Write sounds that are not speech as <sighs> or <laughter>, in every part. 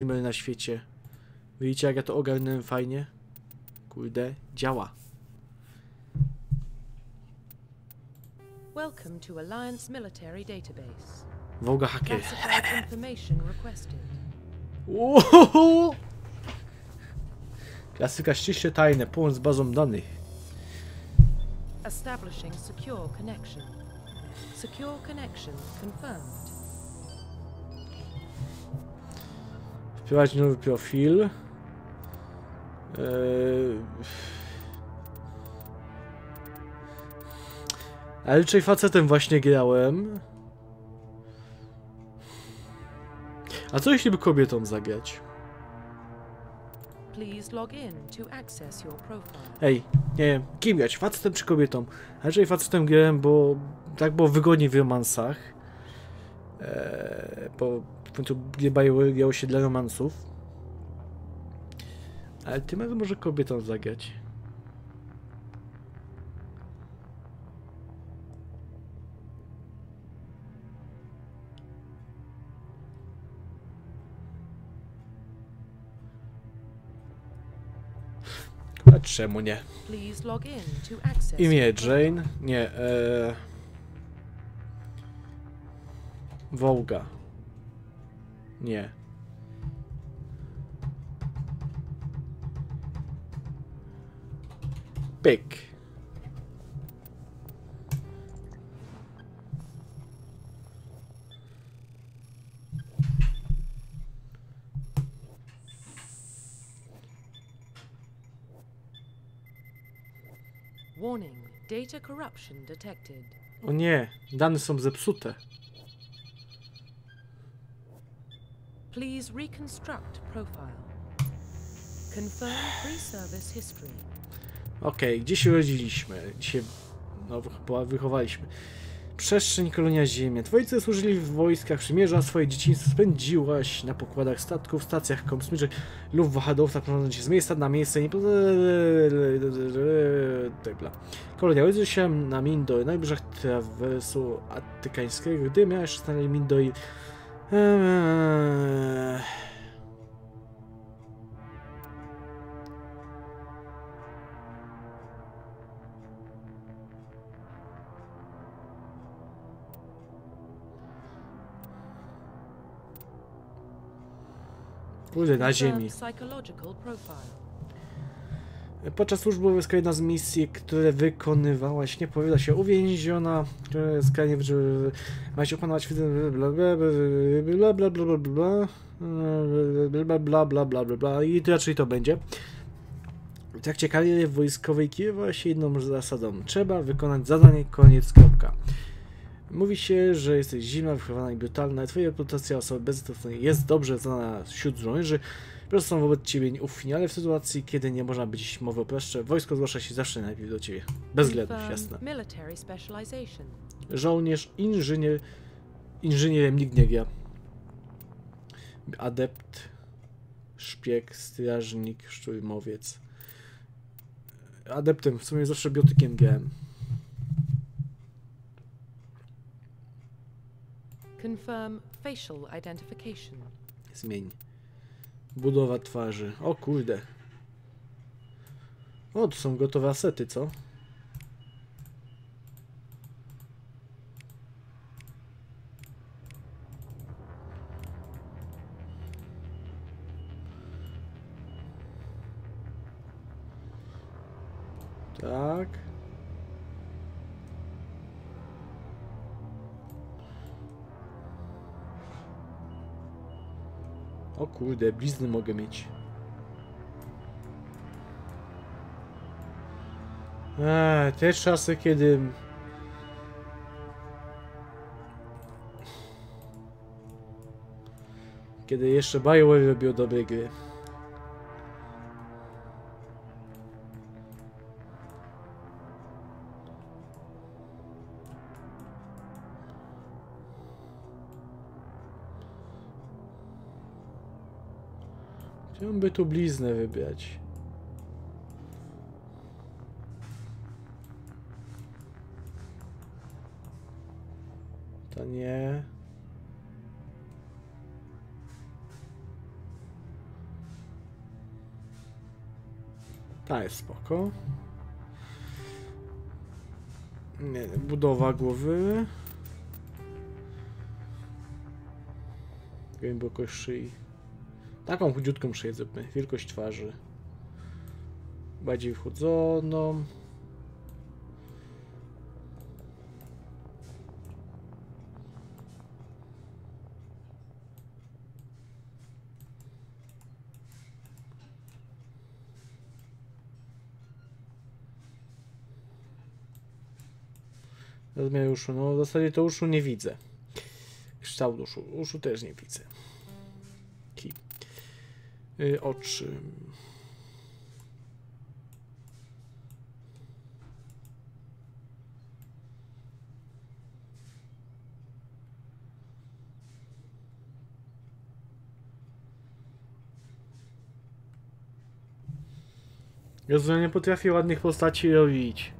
numer na świecie. Widzicie jak ja to ogarnąłem fajnie? Kurde, działa. Welcome to Alliance Military Database. Wołga hakier. Information requested. Uhuhu! Klasyka ściśle tajne, połącz z bazą danych. Establishing secure connection. Secure connection confirmed. Wprowadź nowy profil. Eee... Ale raczej facetem właśnie grałem. A co jeśli by kobietą zagrać? Ej, nie wiem, kim grać? Facetem czy kobietą? A raczej facetem grałem, bo tak było wygodniej w romansach. Eee, bo końcu giebają grało się dla romansów. Ale tym razem może kobietą zagrać. A czemu nie? Imię. Jane? Nie. E... Wołga. Nie. Pyk. Warning. Data corruption detected. O nie, dane są zepsute. Please reconstruct profile. Confirm pre-service history. Okej, gdzie się urodziliśmy? Dzisiaj no, wycho- wychowaliśmy. Przestrzeń, kolonia Ziemia. Ojcowie służyli w wojskach przymierza, swoje dzieciństwo spędziłaś na pokładach statków, stacjach kosmicznych lub wahadłowcach prowadząc się z miejsca na miejsce. Nie... Kolonia urodziła się na Mindor, na wybrzeżach trawersu atykańskiego, gdy miałeś 16 Mindor i... Eee... Kurde, na ziemi. Podczas służby wojskowej jedna z misji, które wykonywałaś, nie powiada się uwięziona, skrajnie Macie opanować bla bla bla bla bla bla bla bla bla bla i raczej to będzie. W trakcie kariery wojskowej kierowała się jedną zasadą. Trzeba wykonać zadanie, koniec, kropka. Mówi się, że jesteś zimna, wychowana i brutalna. Twoja reputacja osoby bezstosownej jest dobrze znana wśród żołnierzy. Po prostu są wobec ciebie nieufni, ale w sytuacji, kiedy nie można być mowy o preszcze, wojsko zgłasza się zawsze najpierw do ciebie. Bezwzględność, Confirm jasne. Żołnierz, inżynier, inżynierem nikt nie gra. Adept, szpieg, strażnik, szturmowiec. Adeptem, w sumie zawsze biotykiem grałem. Confirm facial identification. Zmień. Budowa twarzy. O kurde. O, to są gotowe asety, co? Tak. O kurde, blizny mogę mieć. Eee, te czasy, kiedy... Kiedy jeszcze BioWare robił dobre gry. By tu bliznę wybrać? To nie. Ta jest spoko. Nie, budowa głowy. Głębokość szyi. Taką chudziutką szyję zróbmy. Wielkość twarzy. Bardziej wchodzoną. Rozmiar uszu. No w zasadzie to uszu nie widzę. Kształt uszu. Uszu też nie widzę. Y, oczy. Jezu, ja nie potrafię ładnych postaci robić.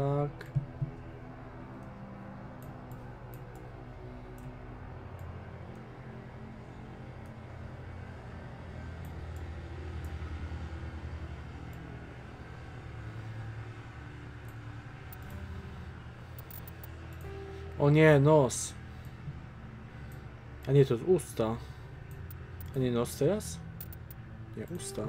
Tak. O nie, nos. A nie, to jest usta. A nie nos teraz? Nie, usta.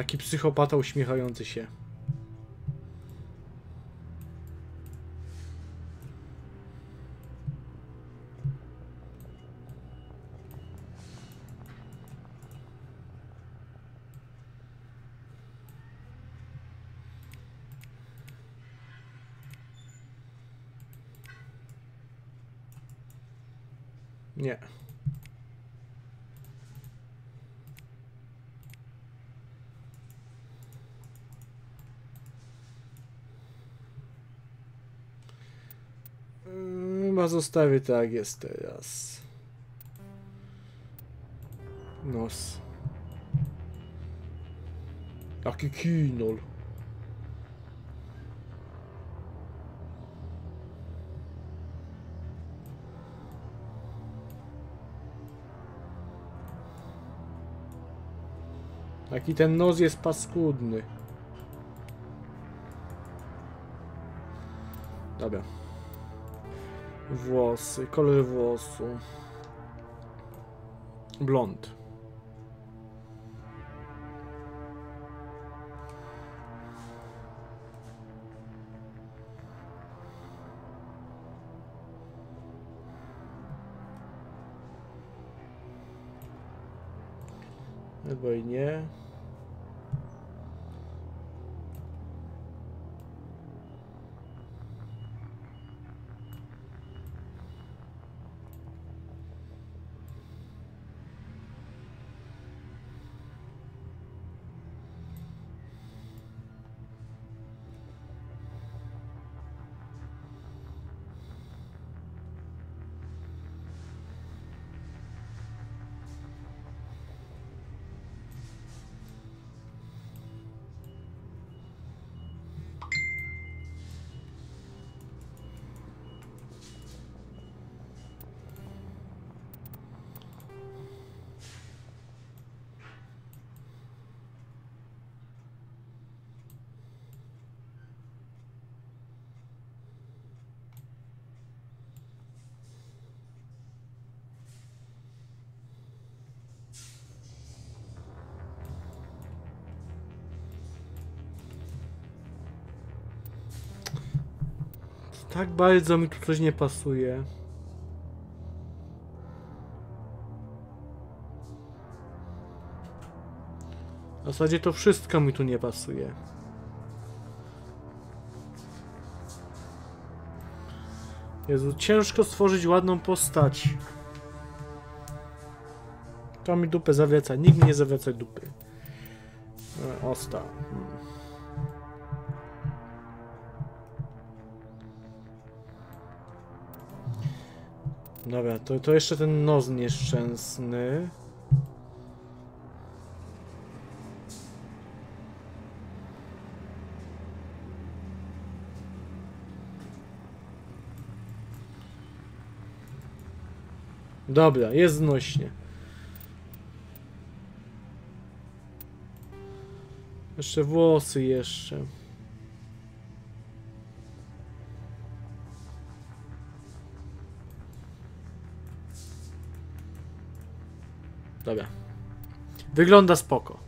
Taki psychopata uśmiechający się. Nie. Mm, Chyba zostawię tak jest teraz. Nos. Jaki kinol. Jaki ten nos jest paskudny. Dobra. Włosy, kolor włosu. Blond. Chyba i nie. Tak bardzo mi tu coś nie pasuje. W zasadzie to wszystko mi tu nie pasuje. Jezu, ciężko stworzyć ładną postać. To mi dupę zawieca. Nikt mi nie zawieca dupy. E, Osta. Dobra, to, to jeszcze ten nos nieszczęsny. Dobra, jest znośnie. Jeszcze włosy jeszcze. Dobra. Wygląda spoko.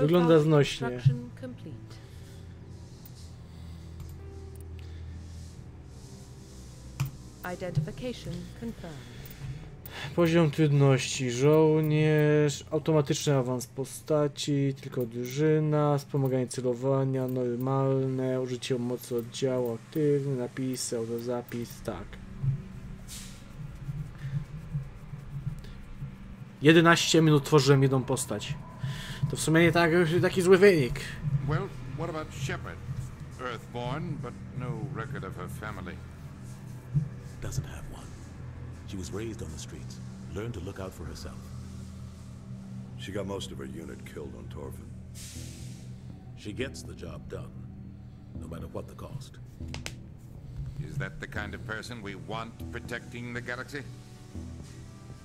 Wygląda znośnie. Poziom trudności. Żołnierz, automatyczny awans postaci, tylko drużyna, wspomaganie celowania, normalne, użycie mocy oddziału, aktywny, napisy, autozapis, tak. 11 minut tworzyłem jedną postać. To w sumie nie tak, taki zły wynik. Well, what about Shepard? Earthborn, but no record of her family. Doesn't have one. She was raised on the streets, learned to look out for herself. She got most of her unit killed on Torfin. She gets the job done, no matter what the cost. Is that the kind of person we want protecting the galaxy?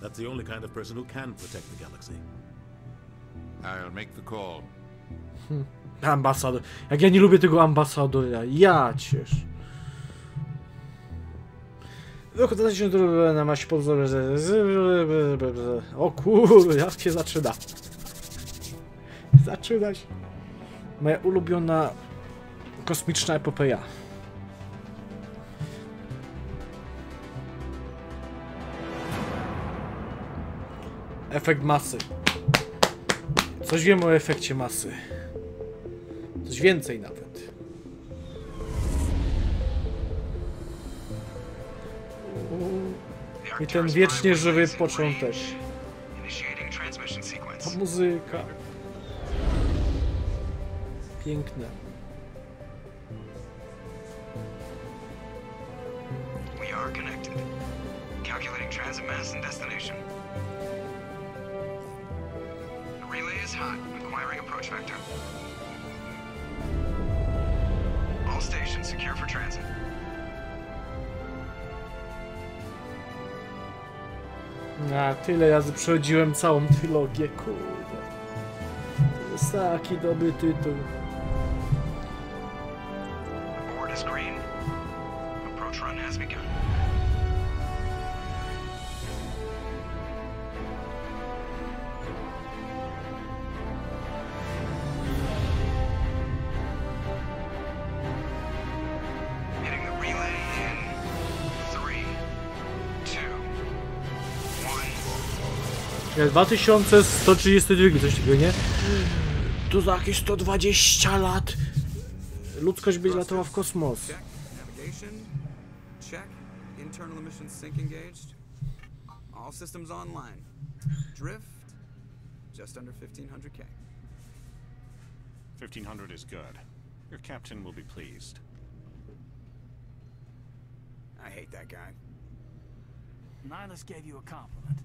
That's the only kind of person who can protect the galaxy. I'll make the call. Ambasador. Jak ja nie lubię tego ambasadora. Ja ciesz. Roku 2000 na maść pozory. O kurde, jak się zaczyna. Zaczyna się. Moja ulubiona kosmiczna epopeja. Efekt masy. Coś wiem o efekcie masy. Coś więcej nawet. I ten wiecznie żywy początek. Ta muzyka. Piękne. We are connected. Calculating transit mass and destination. Relay is hot. Acquiring approach vector. All stations secure for transit. A tyle razy przechodziłem całą trylogię, kurde. To jest taki dobry tytuł. Board is green. Approach run has begun. Jak 2132, coś takiego, nie? Tu za jakieś 120 lat ludzkość będzie latała w kosmos. Internal emissions sync engaged. All systems online. Drift. Just under 1500k. 1500 is good. Your captain will be pleased. I hate that guy. Nihilus gave you a compliment.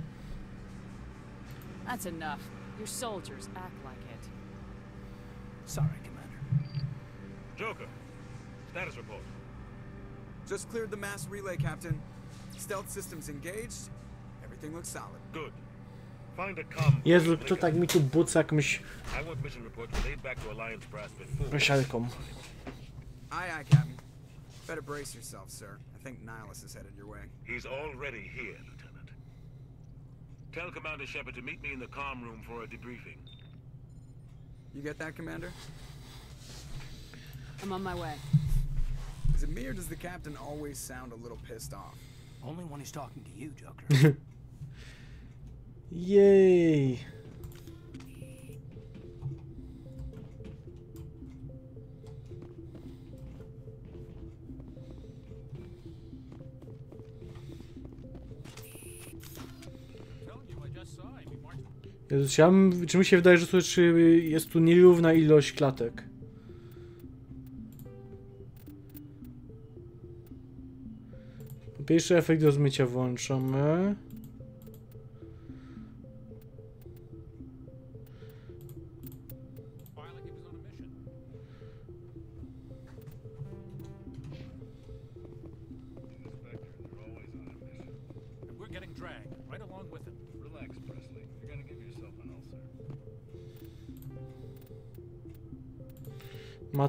That's enough. Your soldiers act like it. Sorry, Commander. Joker, status report. Just cleared the mass relay, Captain. Stealth systems engaged. Everything looks solid. Good. Find a com. Jezu, kto tak mi tu buca jakąś I want mission reports relayed back to Alliance brass before. siarką? Aye, aye, Captain. Better brace yourself, sir. I think Nihilus is headed your way. He's already here, Lieutenant. Tell Commander Shepard to meet me in the com room for a debriefing. You get that, Commander? I'm on my way. Is it me or does the captain always sound a little pissed off? Only when he's talking to you, Joker. <laughs> Jej. Jezus, ja bym, czy mi się wydaje, że tu, jest tu nierówna ilość klatek? Po pierwsze efekt do zmycia włączamy.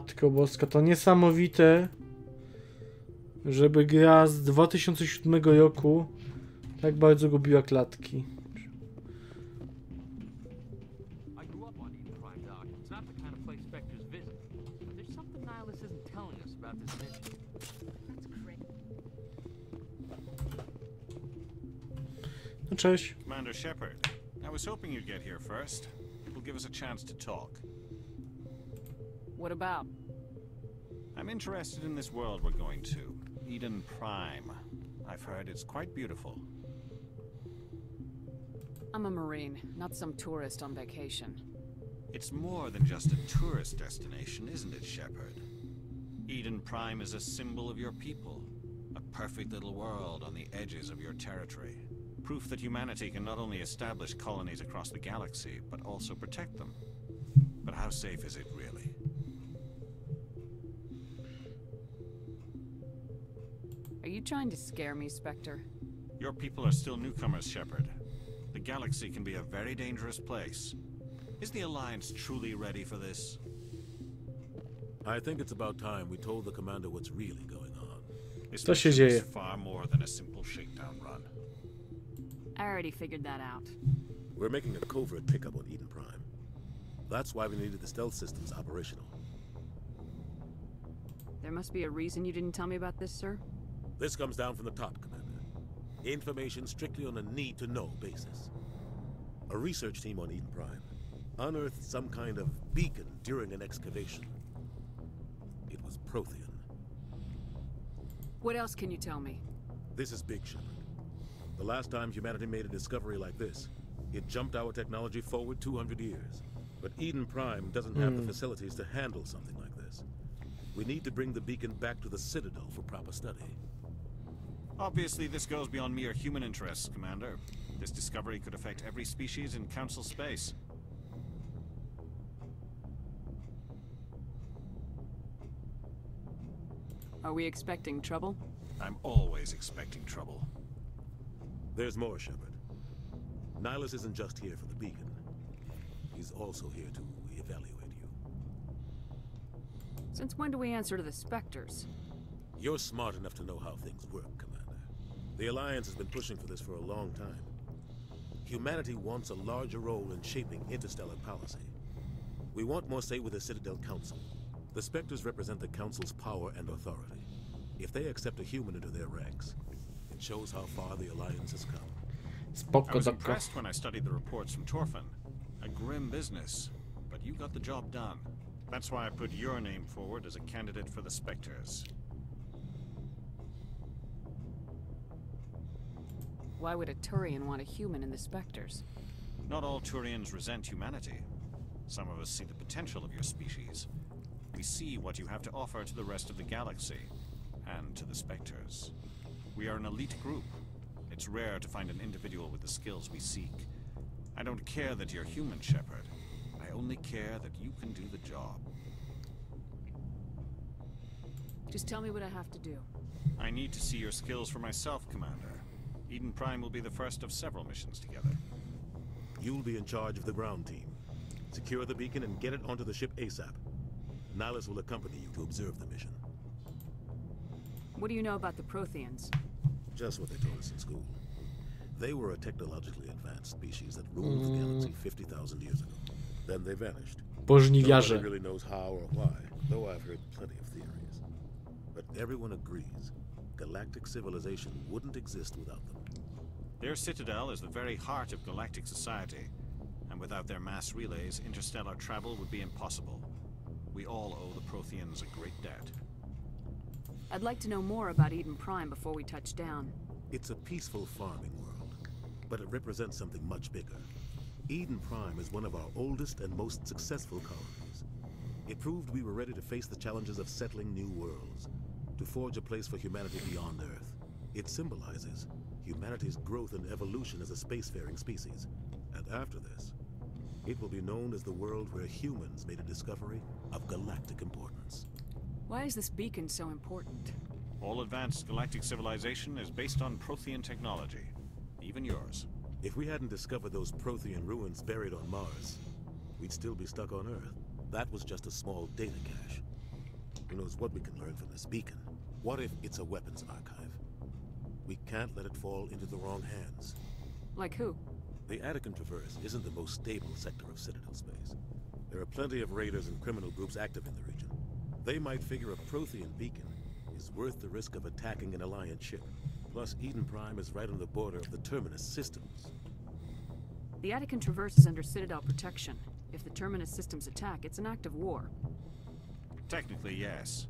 Matko Boska, to niesamowite, żeby gra z 2007 roku tak bardzo gubiła klatki. No cześć. Commander Shepard, I was hoping you'd get here first. It will give us a chance to talk. What about? I'm interested in this world we're going to. Eden Prime. I've heard it's quite beautiful. I'm a Marine, not some tourist on vacation. It's more than just a tourist destination, isn't it, Shepard? Eden Prime is a symbol of your people. A perfect little world on the edges of your territory. Proof that humanity can not only establish colonies across the galaxy, but also protect them. But how safe is it really? Trying to scare me, Spectre? Your people are still newcomers, Shepard. The galaxy can be a very dangerous place. Is the Alliance truly ready for this? I think it's about time we told the commander what's really going on. This Co się mission is dzieje? far more than a simple shakedown run. I already figured that out. We're making a covert pickup on Eden Prime. That's why we needed the stealth systems operational. There must be a reason you didn't tell me about this, sir? This comes down from the top, Commander. Information strictly on a need-to-know basis. A research team on Eden Prime unearthed some kind of beacon during an excavation. It was Prothean. What else can you tell me? This is Big Shepard. The last time humanity made a discovery like this, it jumped our technology forward 200 years. But Eden Prime doesn't have the hmm. facilities to handle something like this. We need to bring the beacon back to the Citadel for proper study. Obviously, this goes beyond mere human interests, Commander. This discovery could affect every species in Council space. Are we expecting trouble? I'm always expecting trouble. There's more, Shepard. Nihilus isn't just here for the beacon. He's also here to evaluate you. Since when do we answer to the Spectres? You're smart enough to know how things work, Commander. The Alliance has been pushing for this for a long time. Humanity wants a larger role in shaping interstellar policy. We want more say with the Citadel Council. The Spectres represent the Council's power and authority. If they accept a human into their ranks, it shows how far the Alliance has come. I Spoko, was doko. impressed when I studied the reports from Torfin. A grim business, but you got the job done. That's why I put your name forward as a candidate for the Spectres. Why would a Turian want a human in the Spectres? Not all Turians resent humanity. Some of us see the potential of your species. We see what you have to offer to the rest of the galaxy, and to the Spectres. We are an elite group. It's rare to find an individual with the skills we seek. I don't care that you're human, Shepard. I only care that you can do the job. Just tell me what I have to do. I need to see your skills for myself, Commander. Eden Prime will be the first of several missions together. You'll be in charge of the ground team. Secure the beacon and get it onto the ship ASAP. Nihilus will accompany you to observe the mission. What do you know about the Protheans? Just what they told us in school. They were a technologically advanced species that ruled the galaxy mm. 50,000 years ago. Then they vanished. Bożniwiarze. Nobody really knows how or why, though I've heard plenty of theories. But everyone agrees galactic civilization wouldn't exist without them. Their citadel is the very heart of galactic society, and without their mass relays, interstellar travel would be impossible. We all owe the Protheans a great debt. I'd like to know more about Eden Prime before we touch down. It's a peaceful farming world, but it represents something much bigger. Eden Prime is one of our oldest and most successful colonies. It proved we were ready to face the challenges of settling new worlds, to forge a place for humanity beyond Earth. It symbolizes humanity's growth and evolution as a spacefaring species. And after this, it will be known as the world where humans made a discovery of galactic importance. Why is this beacon so important? All advanced galactic civilization is based on Prothean technology, even yours. If we hadn't discovered those Prothean ruins buried on Mars, we'd still be stuck on Earth. That was just a small data cache. Who knows what we can learn from this beacon? What if it's a weapons archive? We can't let it fall into the wrong hands. Like who? The Attican Traverse isn't the most stable sector of Citadel space. There are plenty of raiders and criminal groups active in the region. They might figure a Prothean beacon is worth the risk of attacking an Alliance ship. Plus, Eden Prime is right on the border of the Terminus systems. The Attican Traverse is under Citadel protection. If the Terminus systems attack, it's an act of war. Technically, yes.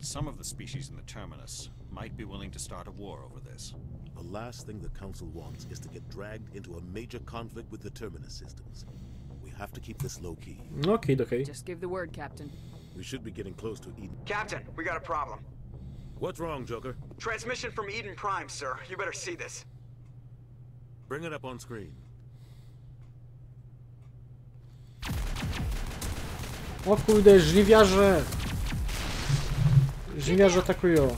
But some of the species in the Terminus might be willing to start a war over this. The last thing the Council wants is to get dragged into a major conflict with the Terminus systems. We have to keep this low key. Okay, okay. Just give the word, Captain. We should be getting close to Eden. Captain, we got a problem. What's wrong, Joker? Transmission from Eden Prime, sir. You better see this. Bring it up on screen. O kurde, żniwiarze! Żniwiarze atakują.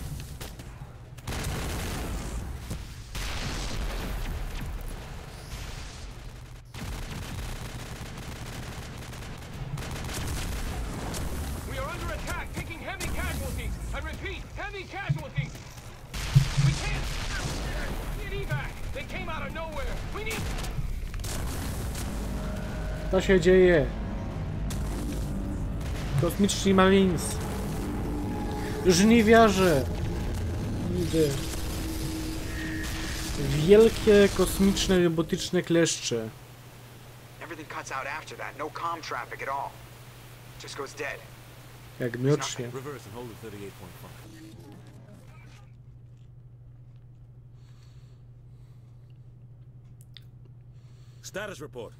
We are under attack, taking heavy casualties. I repeat, heavy casualties. We can't. Need evac. They came out of nowhere. We need. Co się dzieje? Kosmiczni Marines. Żniwiarze. Idę. Wielkie kosmiczne robotyczne kleszcze. Everything cuts out after that. No comm traffic at all. Just goes dead. Jak miocznie. Reverse and hold at 38.5. Status report.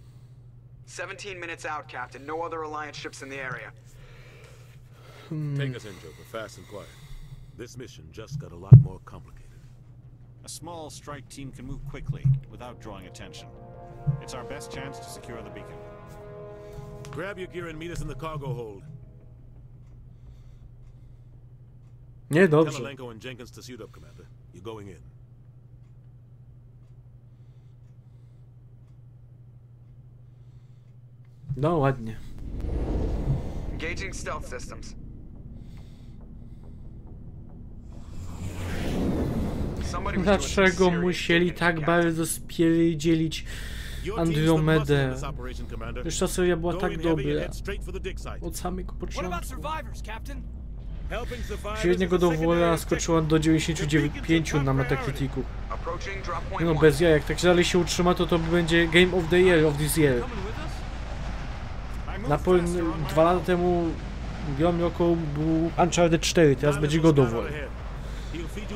17 minutes out, Captain. No other Alliance ships in the area. Hmm. Take us in, Joker, fast and quiet. This mission just got a lot more complicated. A small strike team can move quickly, without drawing attention. It's our best chance to secure the beacon. Grab your gear and meet us in the cargo hold. Nie, Tell dobrze. Alenko and Jenkins to suit up, Commander. You're going in. No, ładnie. Engaging stealth systems. Dlaczego musieli tak bardzo spierdzielić Andromedę? Już ta seria była tak dobra. Od samego początku. Średniego is a dowora secondary skoczyła do 99 na Metacriticu. No, bez jaj, jak tak dalej się utrzyma, to to będzie Game of the Year of this year. Na dwa lata temu grą roku był Uncharted 4, teraz będzie God of.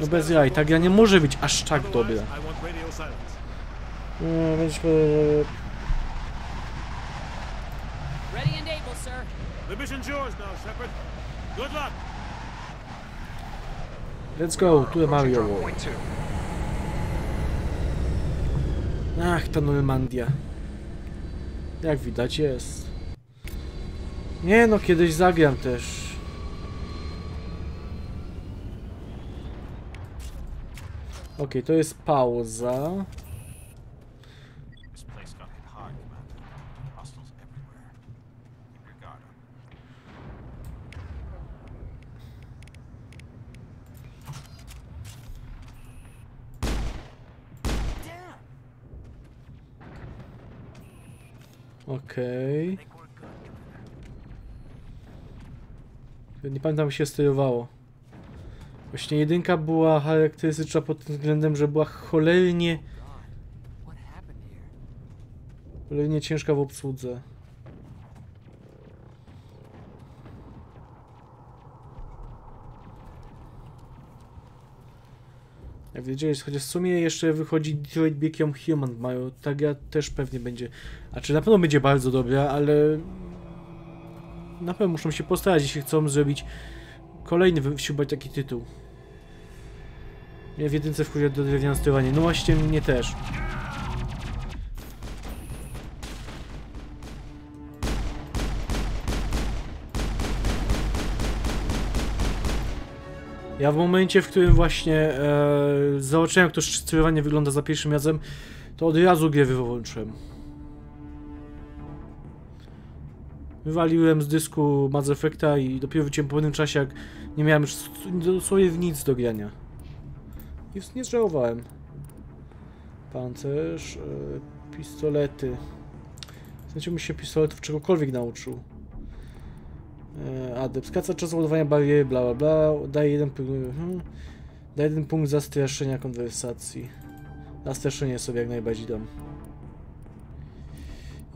No bez jaj, ta gra nie może być aż tak dobra. No, weźmy... Ready and able, sir. The mission's yours now, Shepard. Good luck. Let's go, tu Approaching Mario World. Ach, ta Normandia. Jak widać jest. Nie no, kiedyś zagram też. Okej, to jest pauza. Okej. Nie pamiętam jak się sterowało. Właśnie jedynka była charakterystyczna pod tym względem, że była cholernie... Cholernie ciężka w obsłudze. Jak wiedziałeś, chociaż w sumie jeszcze wychodzi Detroit Become Human, mają, ta gra też pewnie będzie, a czy na pewno będzie bardzo dobra, ale na pewno muszą się postarać, jeśli chcą zrobić kolejny, wsiubać taki tytuł. Nie w jedynce wkurza do drewniane no właśnie mnie też. Ja w momencie, w którym właśnie e, zobaczyłem, jak to sterowanie wygląda za pierwszym razem, to od razu grę wyłączyłem. Wywaliłem z dysku Mass Effecta i dopiero wróciłem po pewnym czasie, jak nie miałem już dosłownie w nic do grania. I nie żałowałem. Pancerz, e, pistolety. Znaczy mi się pistoletów czegokolwiek nauczył. E, Adept. Skraca czas ładowania bariery, bla bla bla. Daje jeden. Hmm. Daje jeden punkt zastraszenia konwersacji. Zastraszenie sobie jak najbardziej dam.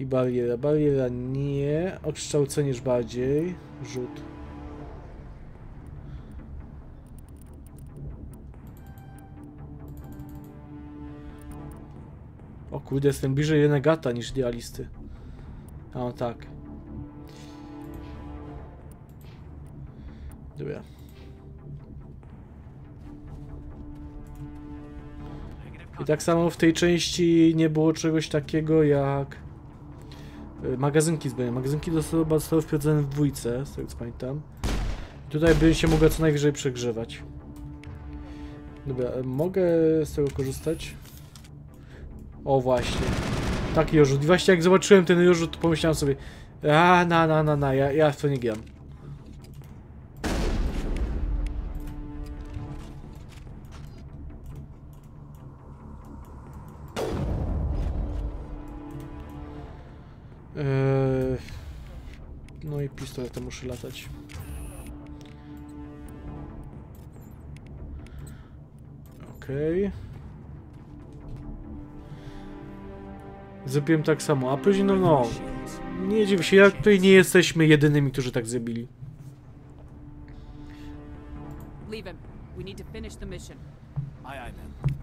I bariera. Bariera nie. Odkształcenie już bardziej. Rzut. O kurde, jestem bliżej renegata niż idealisty. A no tak. Dobra. I tak samo w tej części nie było czegoś takiego jak magazynki zbrojne. Magazynki zostały wprowadzone w dwójce, z tego co pamiętam. Tutaj by się mogła co najwyżej przegrzewać. Dobra, y, mogę z tego korzystać? O właśnie. Taki jorzut. I właśnie jak zobaczyłem ten jorzut, to pomyślałem sobie a na na na na, ja, ja w to nie gram. No i pistoletem muszę latać. Okej. Okay. Zrobiłem tak samo, a później no no. Nie dziwię się, jak tutaj nie jesteśmy jedynymi, którzy tak zrobili. Leave him. We need to finish the mission. Aye, aye, ma'am.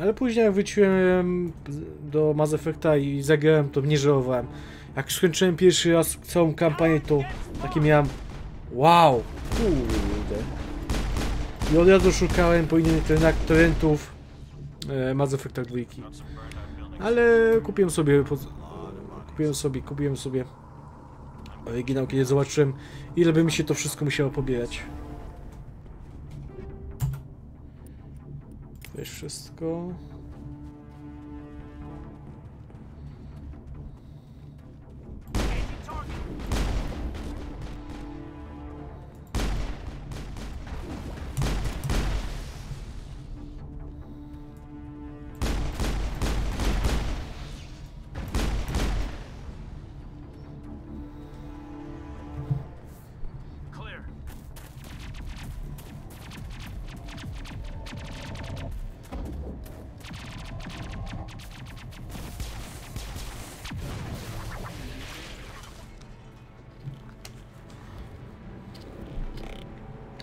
Ale później jak wróciłem do Mass Effecta i zagrałem, to nie żałowałem. Jak skończyłem pierwszy raz całą kampanię, to takie miałem wow, kurde. I od razu szukałem po innych torrentów e, Mass Effecta 2. Ale kupiłem sobie, kupiłem sobie, kupiłem sobie oryginał, kiedy zobaczyłem ile by mi się to wszystko musiało pobierać. Jest wszystko.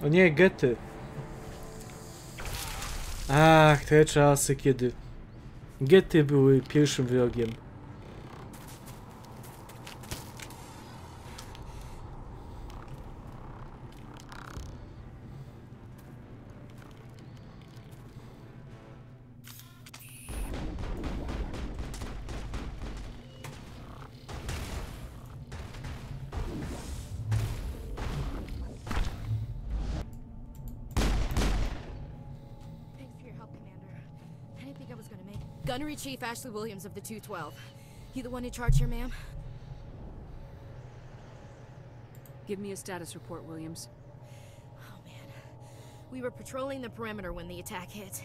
O nie, gety. Ach, te czasy, kiedy gety były pierwszym wrogiem. Chief Ashley Williams of the 212. You the one in charge here, ma'am? Give me a status report, Williams. Oh man. We were patrolling the perimeter when the attack hit.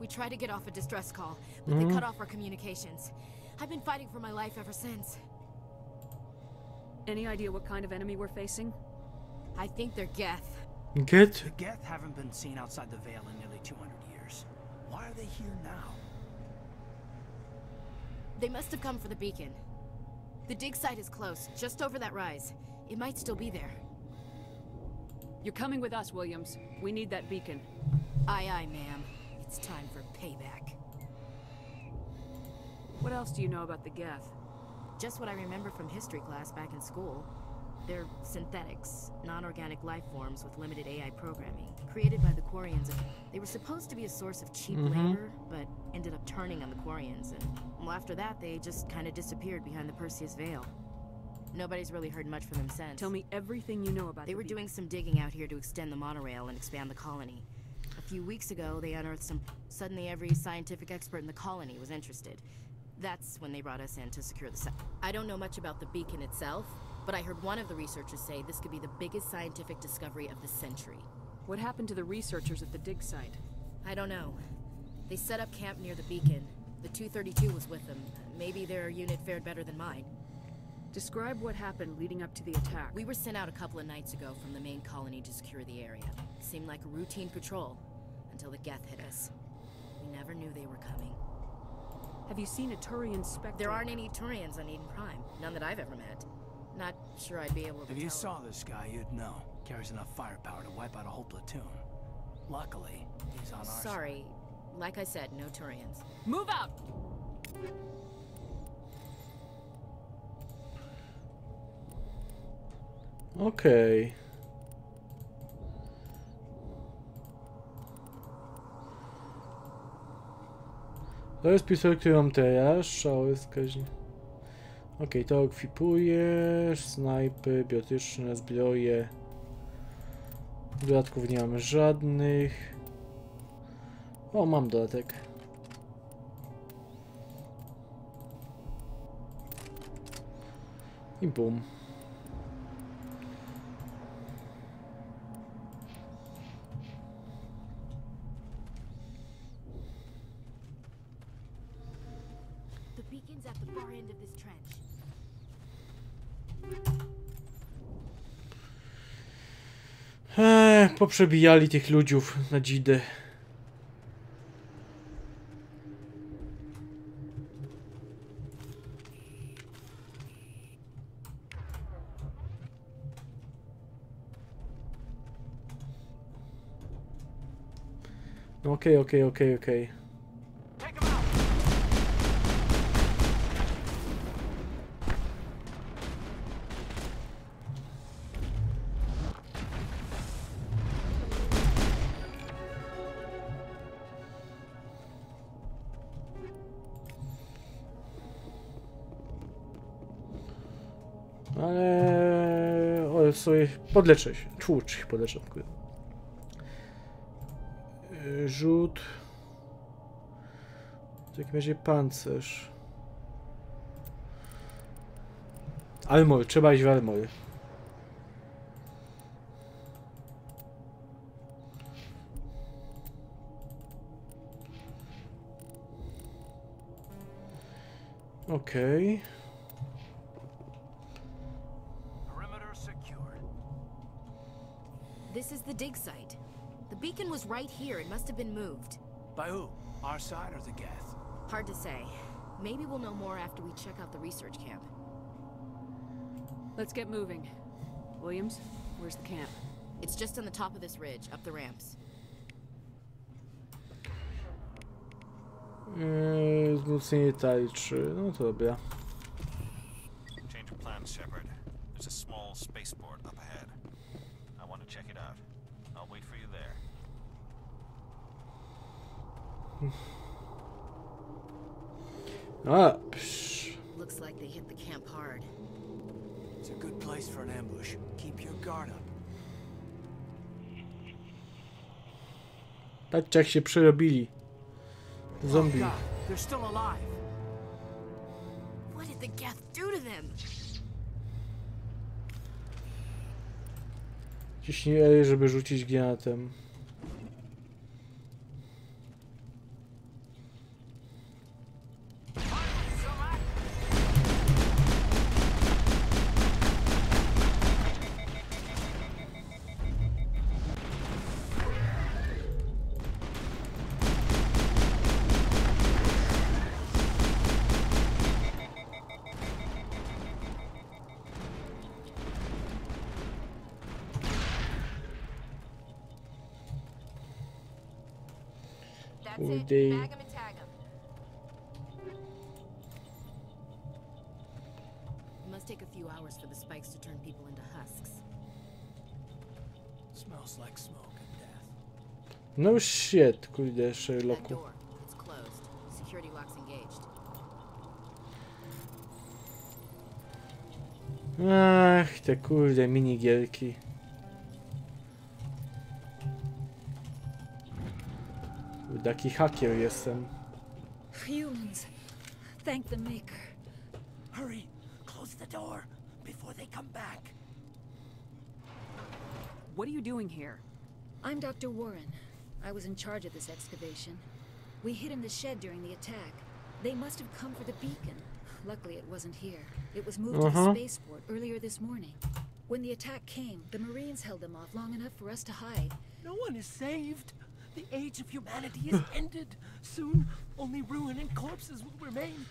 We tried to get off a distress call, but Mhm. they cut off our communications. I've been fighting for my life ever since. Any idea what kind of enemy we're facing? I think they're Geth. Get? The Geth haven't been seen outside the Vale in nearly 200 years. Why are they here now? They must have come for the beacon. The dig site is close, just over that rise. It might still be there. You're coming with us, Williams. We need that beacon. Aye, aye, ma'am. It's time for payback. What else do you know about the Geth? Just what I remember from history class back in school. They're synthetics, non-organic life forms with limited AI programming, created by the Quarians. They were supposed to be a source of cheap Mhm. labor, but ended up turning on the Quarians, and well, after that, they just kind of disappeared behind the Perseus Veil. Nobody's really heard much from them since. Tell me everything you know about They the were beacon. doing some digging out here to extend the monorail and expand the colony. A few weeks ago, they unearthed some. Suddenly, every scientific expert in the colony was interested. That's when they brought us in to secure the site. I don't know much about the beacon itself, but I heard one of the researchers say this could be the biggest scientific discovery of the century. What happened to the researchers at the dig site? I don't know. They set up camp near the beacon. The 232 was with them. Maybe their unit fared better than mine. Describe what happened leading up to the attack. We were sent out a couple of nights ago from the main colony to secure the area. Seemed like a routine patrol until the Geth hit us. We never knew they were coming. Have you seen a Turian Spectre? There aren't any Turians on Eden Prime. None that I've ever met. Not sure I'd be able to If you tell. saw this guy, you'd know. Carries enough firepower to wipe out a whole platoon. Luckily, he's on our side. Sorry. Like I said, no Turians. Move out! Okej. To jest pistolet, który mam teraz. Szały wskaźnik. Okej, to ekwipujesz. Snajpy, biotyczne, zbroje. Dodatków nie mam żadnych. O, mam dodatek. I bum. Poprzebijali tych ludziów na dzidę. No Okej, okej, okej, okej. Ale... O, sobie podleczę się. Tłucz się podleczę. Yy, Rzut. W takim razie pancerz. Armor, trzeba iść w armory. Okej. Perimeter This is the dig site. The beacon was right here. It must have been moved. By who? Our side or the Geth? Hard to say. Maybe we'll know more after we check out the research camp. Let's get moving. Williams, where's the camp? It's just on the top of this ridge, up the ramps. Eh, yy, wzmocnienie tarczy. No to dobra. Change of plans, Shepard. There's a small spaceport up ahead. I want to check it out. I'll wait for you there. A, psz. Looks like they hit the camp hard. It's a good place for an ambush. Keep your guard up. Patrzcie jak się przerobili. Oh Zombie. They're still alive. Ciśnij E, żeby rzucić granatem. No shit, kurde, Sherlocku. Ach, te kurde minigierki. Taki hakier jestem. Humans. Thank the Maker. Hurry, close the door before they come back. What are you doing here? I'm Dr. Warren. I was in charge of this excavation. We hid in the shed during the attack. They must have come for the beacon. Luckily, it wasn't here. It was moved Uh-huh. to the spaceport earlier this morning. When the attack came, the Marines held them off long enough for us to hide. No one is saved. The age of humanity is <sighs> ended. Soon, only ruin and corpses will remain.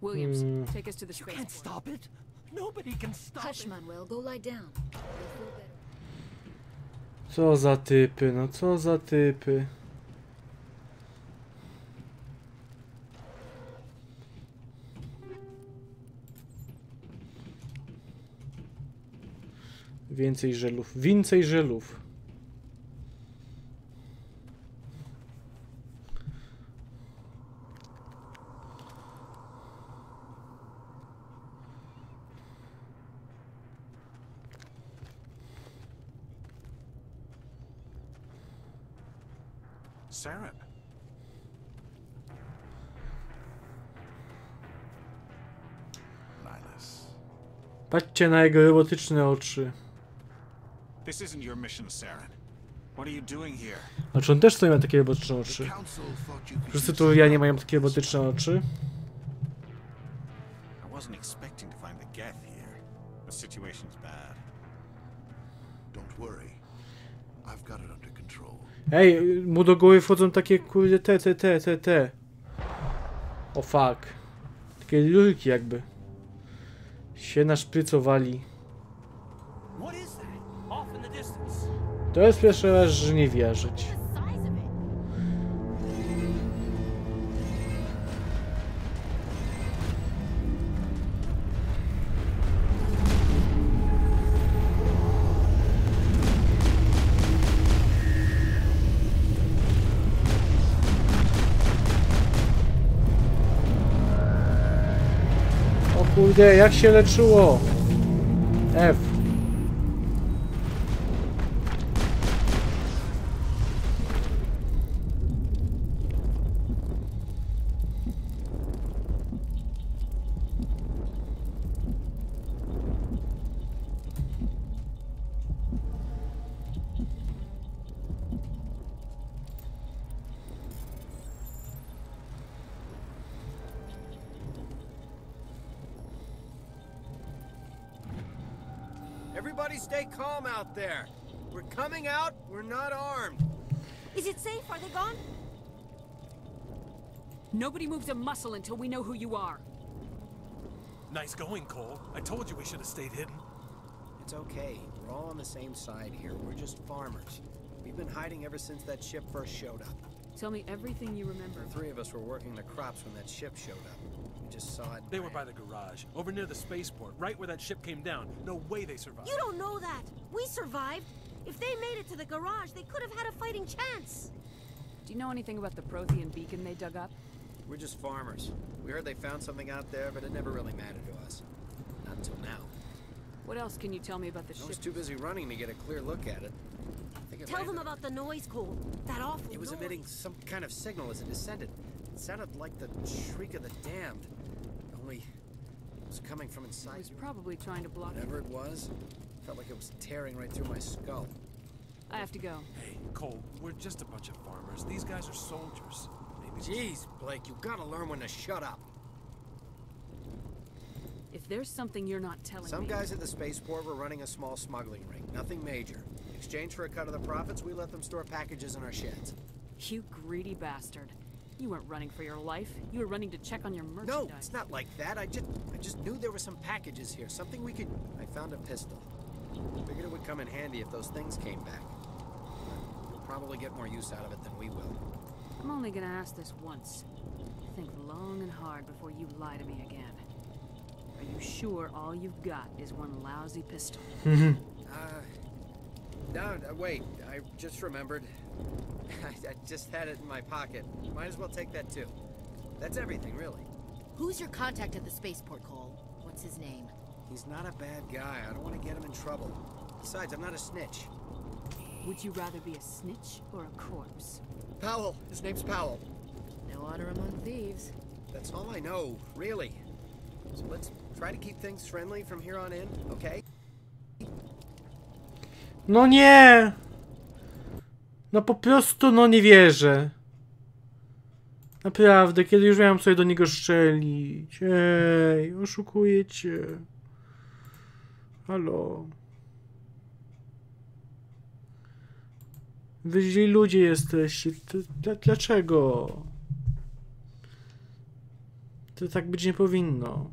Williams, Hmm. take us to the You spaceport. can't stop it. Nobody can stop Hush. Manuel. Go lie down. Co za typy, no co za typy. Więcej żelów, więcej żelów. Patrzcie na jego robotyczne oczy. This isn't your mission, Saren. What are you doing here? Znaczy on też sobie ma takie robotyczne oczy. Wszyscy tu ja nie mają takie robotyczne oczy. I wasn't expecting to find the Geth here. The situation's bad. Don't worry. I've got it under control. Ej, mu do głowy wchodzą takie kurde te, te, te, te, te. O fuck. Takie lurki jakby. Się naszprycowali. To jest pierwszy raz, że nie wierzyć. Kurde, jak się leczyło? F. muscle until we know who you are. Nice going, Cole. I told you we should have stayed hidden. It's okay. We're all on the same side here. We're just farmers. We've been hiding ever since that ship first showed up. Tell me everything you remember. The three of us were working the crops when that ship showed up. We just saw it. They were by the garage, over near the spaceport, right where that ship came down. No way they survived. You don't know that. We survived. If they made it to the garage, they could have had a fighting chance. Do you know anything about the Prothean beacon they dug up? We're just farmers. We heard they found something out there, but it never really mattered to us. Not until now. What else can you tell me about the I ship? was too busy running to get a clear look at it. I think it Tell them about the noise, Cole. That awful noise. It was noise. emitting some kind of signal as it descended. It sounded like the shriek of the damned. Only it was coming from He inside. was probably trying to block Whatever it was, felt like it was tearing right through my skull. I have to go. Hey, Cole, we're just a bunch of farmers. These guys are soldiers. Jeez, Blake, you gotta learn when to shut up. If there's something you're not telling me. Some me... guys at the spaceport were running a small smuggling ring. Nothing major. In exchange for a cut of the profits, we let them store packages in our sheds. You greedy bastard. You weren't running for your life. You were running to check on your merchandise. No, it's not like that. I just I just knew there were some packages here. Something we could I found a pistol. Figured it would come in handy if those things came back. We'll probably get more use out of it than we will. I'm only gonna ask this once. Think long and hard before you lie to me again. Are you sure all you've got is one lousy pistol? <laughs> Uh, no, no, wait. I just remembered. <laughs> I, I just had it in my pocket. Might as well take that too. That's everything, really. Who's your contact at the spaceport, Cole? What's his name? He's not a bad guy. I don't want to get him in trouble. Besides, I'm not a snitch. Would you rather be a snitch or a corpse? Powell. His name's Powell. No honor among thieves. That's all I know, really. So let's try to keep things friendly from here on in, okay? No nie! No po prostu, no nie wierzę. Naprawdę, kiedy już miałem sobie do niego strzelić. Ej, oszukuję cię. Halo. Wy źli ludzie jesteście. Dlaczego? To tak być nie powinno.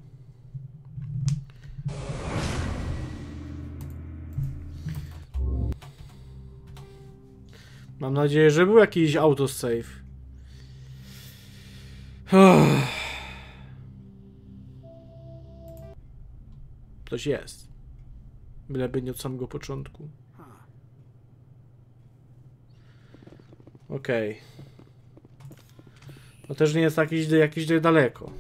Mam nadzieję, że był jakiś autosave. Ktoś jest. Byleby nie od samego początku. Okej. To też nie jest jakiś, jakiś daleko.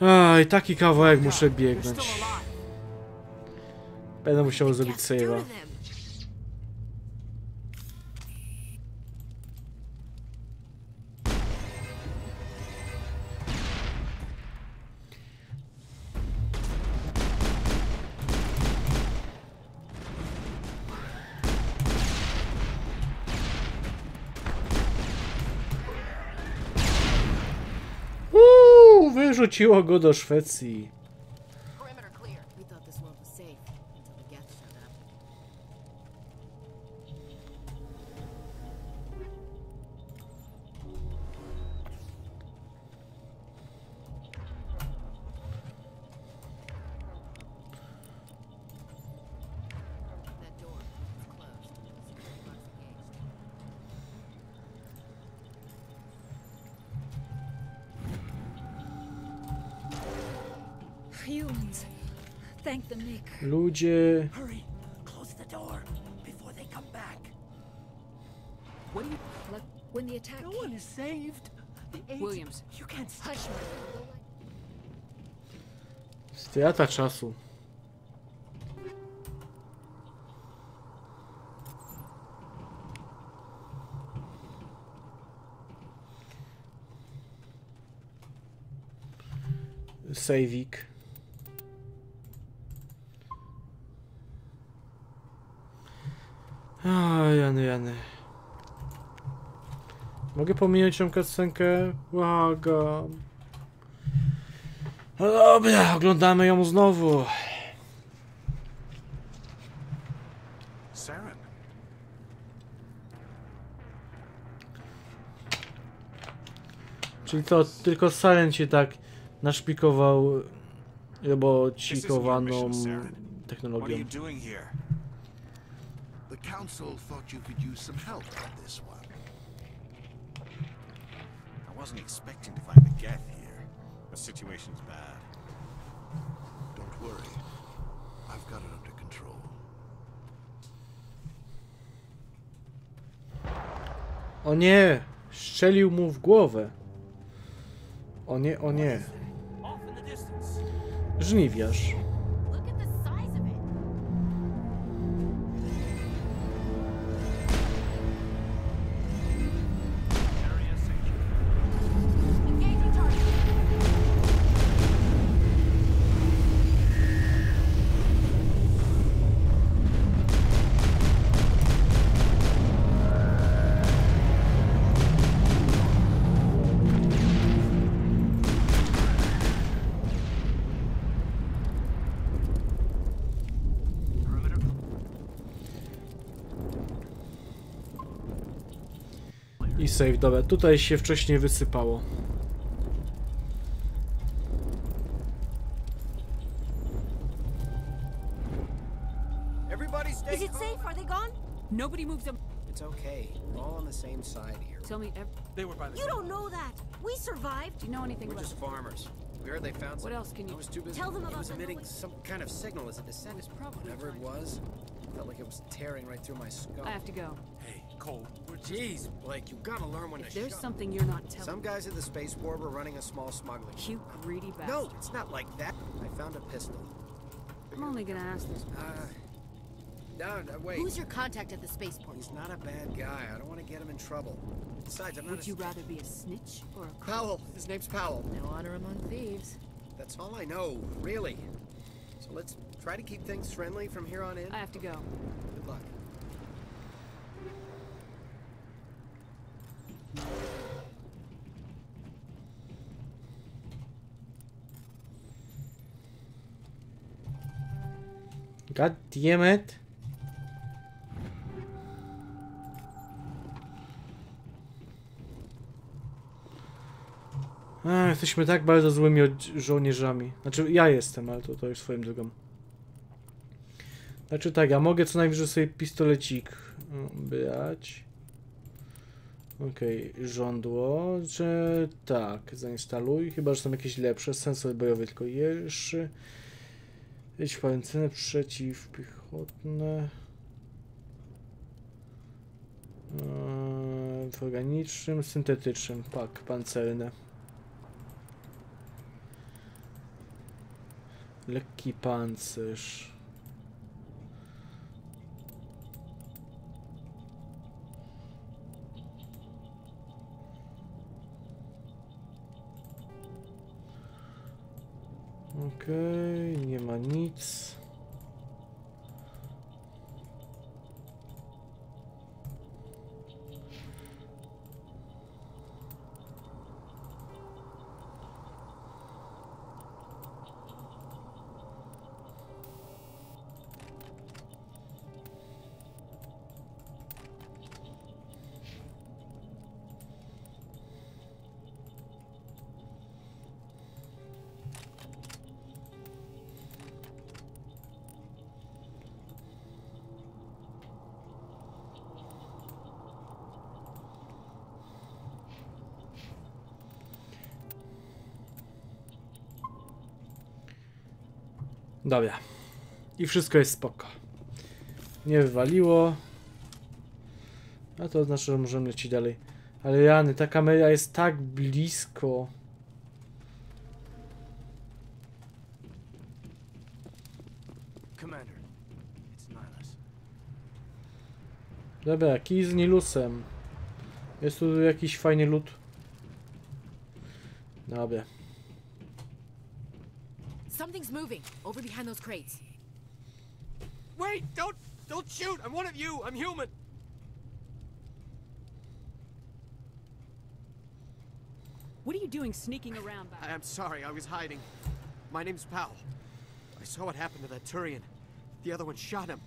Aj, taki kawałek muszę biegnąć. Będę musiał zrobić save'a. Uuu, wyrzuciło go do Szwecji. Nick. Ludzie. Hurry! Close the door before they come back. What do you... Look, when the attack No one is saved. The agent- Williams. You can't Hush, Marco. Strata czasu. Sejwik. Jany, Jany. Mogę pominąć tą cutscenkę? Błagam. No dobra, oglądamy ją znowu. Saren. Czyli to tylko Silent się tak naszpikował robocikowaną technologią. council thought you could use some help on this one. I wasn't expecting to find a Geth here. The situation's bad. Don't worry. I've got it under control. O nie! Strzelił mu w głowę. O nie, o nie. Żniwiarz. Save, dobra. Tutaj się wcześniej wysypało. Everybody stay Is it safe? Are they gone? Nobody moves them. It's okay. We're all on the same side here. Tell me, ev- They were by the You don't know that. We survived. do you know anything We're about? just farmers. We heard they found What else can you- I was too busy. Tell them about. It about was emitting noise. some kind of signal as it descended. was probably Whatever it was, felt like it was tearing right through my skull. I have to go. Hey, Cole. Jeez, Blake, you gotta learn when If to there's shut. something you're not telling, Some guys at the spaceport were running a small smuggling. you greedy bastard. No, it's not like that. I found a pistol. I'm only gonna ask this. Uh, no, no, wait. Who's your contact at the spaceport? He's not a bad guy. I don't want to get him in trouble. Besides, I'm not Would a... you rather be a snitch or a crook? Powell. His name's Powell. No honor among thieves. That's all I know, really. So let's try to keep things friendly from here on in. I have to go. Good luck. God damn it. Ach, jesteśmy tak bardzo złymi żołnierzami. Znaczy, ja jestem, ale to, to już swoją drogą. Znaczy tak, ja mogę co najwyżej sobie pistolecik mm, brać. Okej, żądło, że tak, zainstaluj. Chyba, że są jakieś lepsze, sensor bojowy tylko jeszcze. W pancerne przeciwpiechotne. Eee, W organicznym, syntetycznym, pak, pancerne. Lekki pancerz. Okej, nie ma nic. Dobra. I wszystko jest spoko. Nie wywaliło. A to znaczy, że możemy lecieć dalej. Ale Jany, ta kamera jest tak blisko. Dobra, kij z Nilusem. Jest tu jakiś fajny lód. Dobra. Something's moving over behind those crates. Wait! Don't don't shoot! I'm one of you! I'm human! What are you doing sneaking around back? I- I'm sorry, I was hiding. My name's Powell. I saw what happened to that Turian. The other one shot him.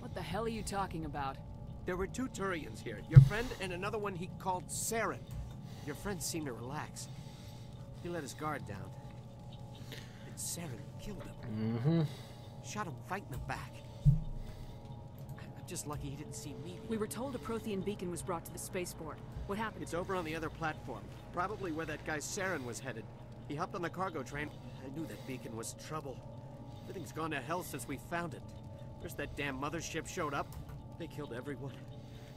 What the hell are you talking about? There were two Turians here. Your friend and another one he called Saren. Your friend seemed to relax. He let his guard down. And Saren killed him. Mhm. Shot him right in the back. I- I'm just lucky he didn't see me. We were told a Prothean beacon was brought to the spaceport. What happened? It's over on the other platform. Probably where that guy Saren was headed. He hopped on the cargo train. I knew that beacon was trouble. Everything's gone to hell since we found it. First that damn mothership showed up. They killed everyone.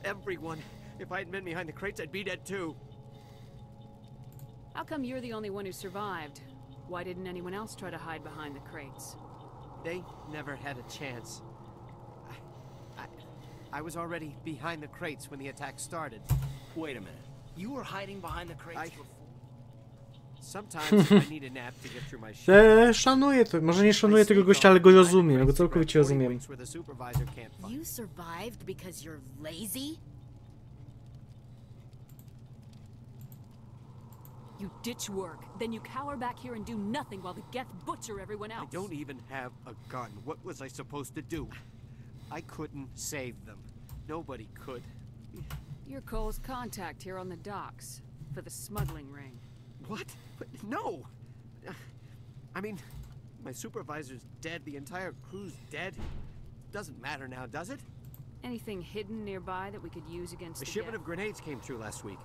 everyone. If I hadn't been behind the crates, I'd be dead too. How come you're the only one who survived? Why didn't anyone else try to hide behind the crates? They never had a chance. I, I, I was already behind the crates when the attack started. Wait a minute. You were hiding behind the crates I- before. Sometimes I need a nap to get through my <laughs> shift. Szanuję to, może nie szanuję tego gościa, ale go rozumiem, ja go całkowicie rozumiem. Where the supervisor can't find. You survived because you're lazy? You ditch work, then you cower back here and do nothing while the Geth butcher everyone else. I don't even have a gun. What was I supposed to do? I couldn't save them. Nobody could. You're Cole's contact here on the docks for the smuggling ring. What? No! I mean, my supervisor's dead. The entire crew's dead. Doesn't matter now, does it? Anything hidden nearby that we could use against A the shipment Geth? of grenades came through last week.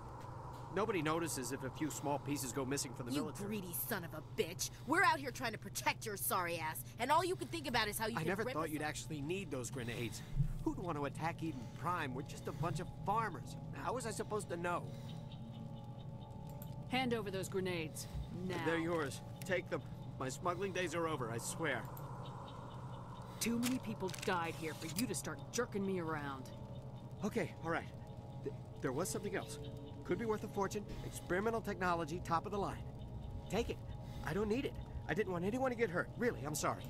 Nobody notices if a few small pieces go missing from the You military. greedy son of a bitch. We're out here trying to protect your sorry ass, and all you can think about is how you I can never rip thought us you'd actually need those grenades. Who'd want to attack Eden Prime? We're just a bunch of farmers. How was I supposed to know? Hand over those grenades. Now. They're yours. Take them. My smuggling days are over, I swear. Too many people died here for you to start jerking me around. Okay, all right. Th- there was something else. Could be worth a fortune. Experimental technology, top of the line. Take it. I don't need it. I didn't want anyone to get hurt. Really, I'm sorry.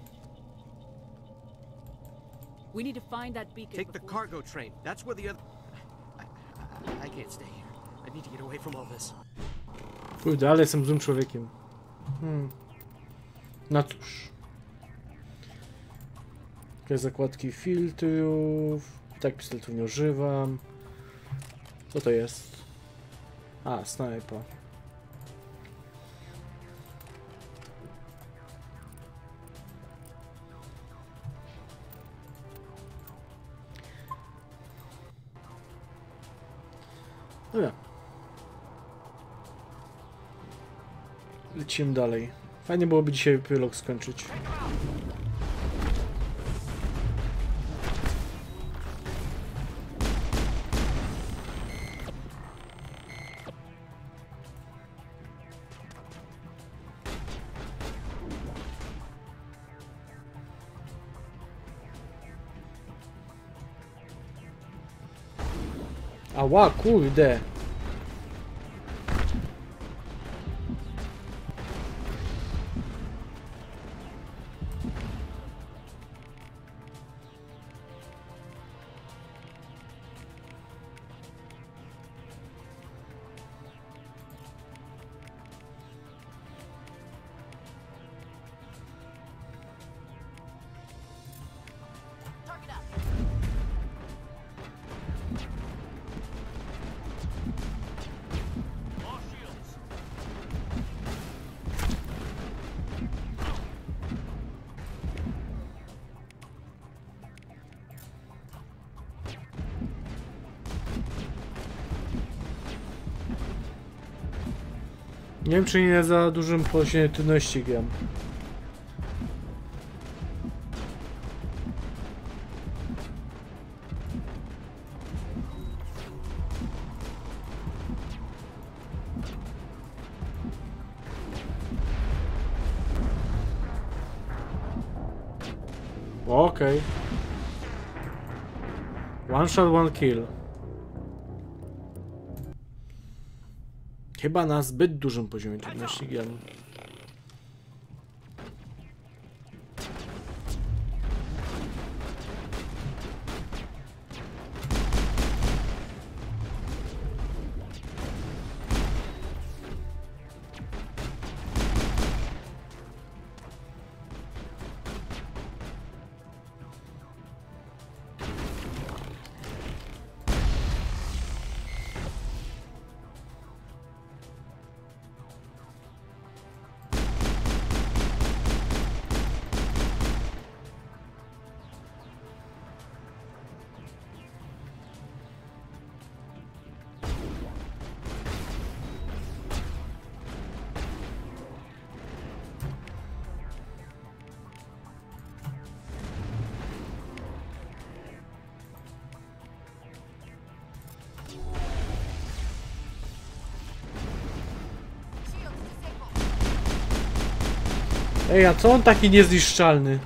We need to find that beacon. Take the cargo train. That's where the other. I, I, I can't stay here. I need to get away from all this. Kurde, ale jestem złym człowiekiem. Hmm. No cóż. Te zakładki filtrów. Tak, pistoletów nie używam. Co to jest? A, snajpa. Dobra. Lecimy dalej. Fajnie byłoby dzisiaj epilog skończyć. Ała, kurde! Wiem, czy nie za dużym poziomie trudności gram. Okej. One shot, one kill. Chyba na zbyt dużym poziomie trudności gram. Ej, a co on taki niezniszczalny?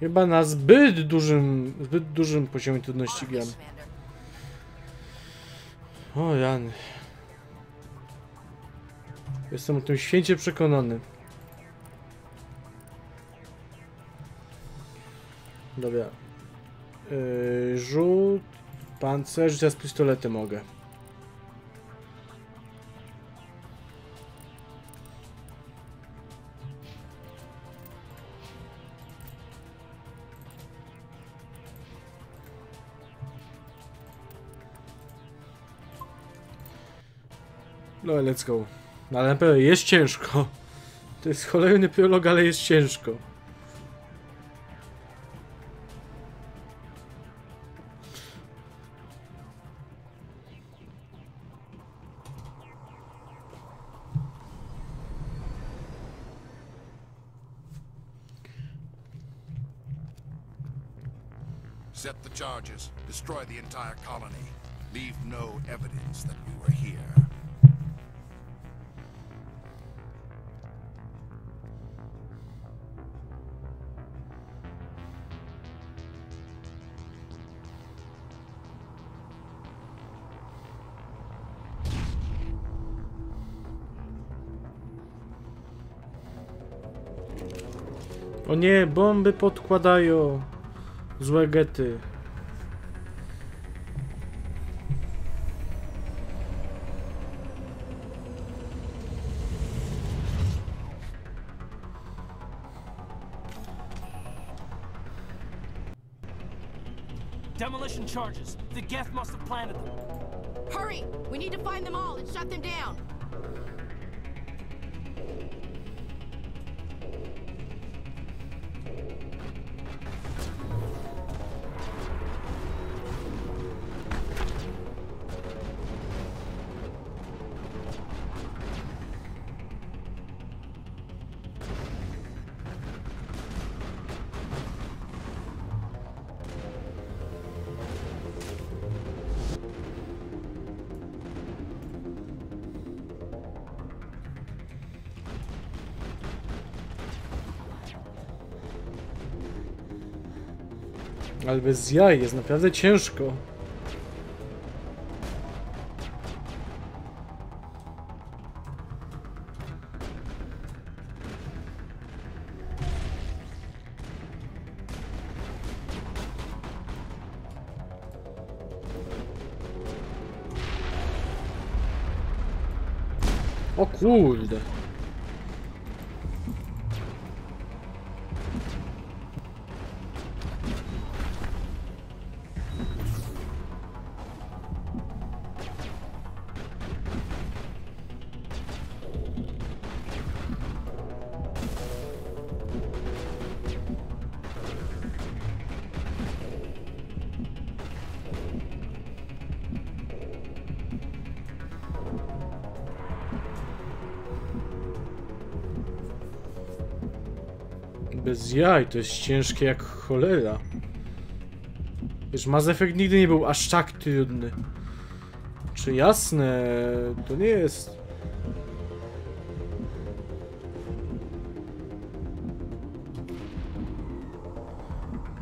Chyba na zbyt dużym, zbyt dużym poziomie trudności gram. O Jan. Jestem o tym święcie przekonany. Dobra. Yy, rzut, pancerz, ja z pistoletem mogę. No let's go. Ale naprawdę jest ciężko. To jest cholerny prolog, ale jest ciężko. Set the charges. Destroy the entire colony. Leave no evidence that we were here. Nie, bomby podkładają. Złe gety. Demolition charges. The Geth must have planted them. Hurry! We need to find them all and shut them down. Ale bez jaj, jest naprawdę ciężko. Bez jaj, to jest ciężkie jak cholera. Wiesz, Mass Effect nigdy nie był aż tak trudny. Czy jasne, to nie jest...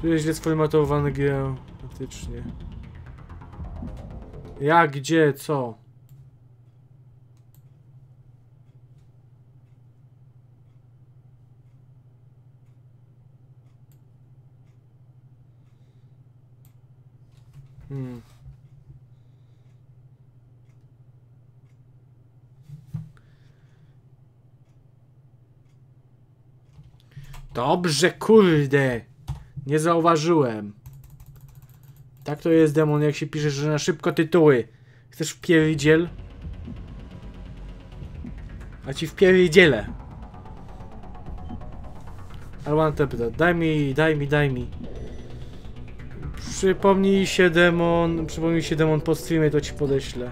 Tu jest źle sformatowany geomatycznie. Jak, gdzie, co? Hmm. Dobrze, kurde. Nie zauważyłem. Tak to jest, demon, jak się pisze, że na szybko tytuły. Chcesz wpierdziel? A ci wpierdzielę. Alwan te pyta, daj mi, daj mi, daj mi. Przypomnij się demon, przypomnij się demon po streamie, to ci podeślę.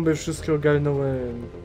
Jej, bomby wszystkie ogarnąłem.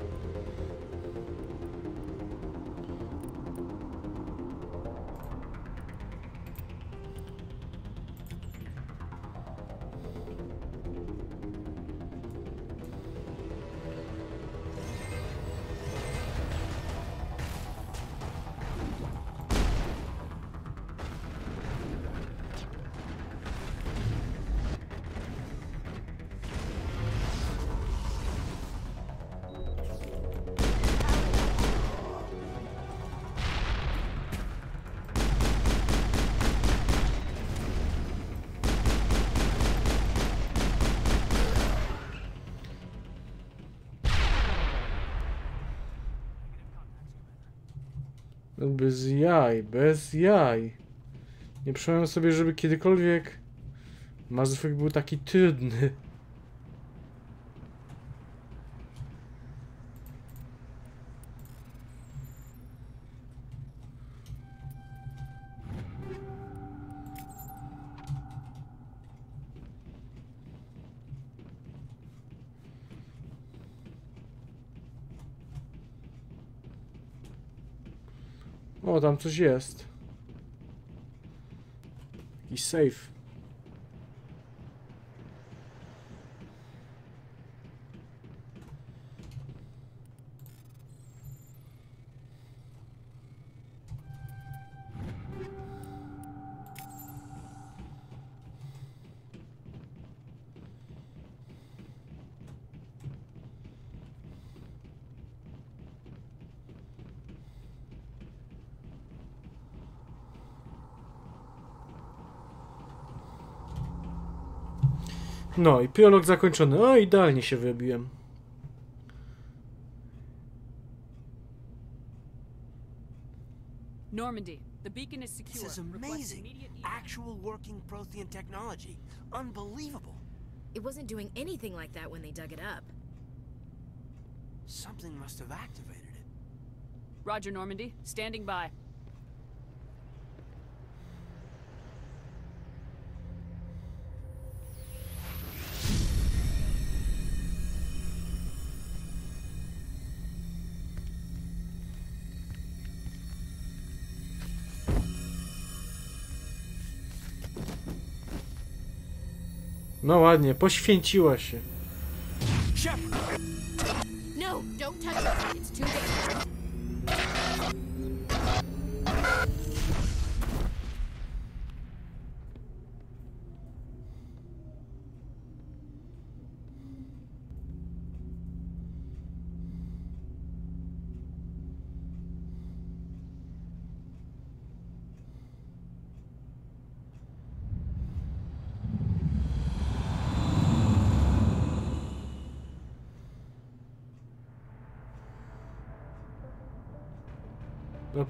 Bez jaj. Nie przypomniałem sobie, żeby kiedykolwiek Mass Effect był taki trudny. Tam coś jest. Jakiś safe. No i prolog zakończony. O, idealnie się wyrobiłem. Normandy, the beacon is secure. This is amazing. Actual working Prothean technology. Unbelievable. It wasn't doing anything like that when they dug it up. Something must have activated it. Roger, Normandy. Standing by. No ładnie, poświęciła się.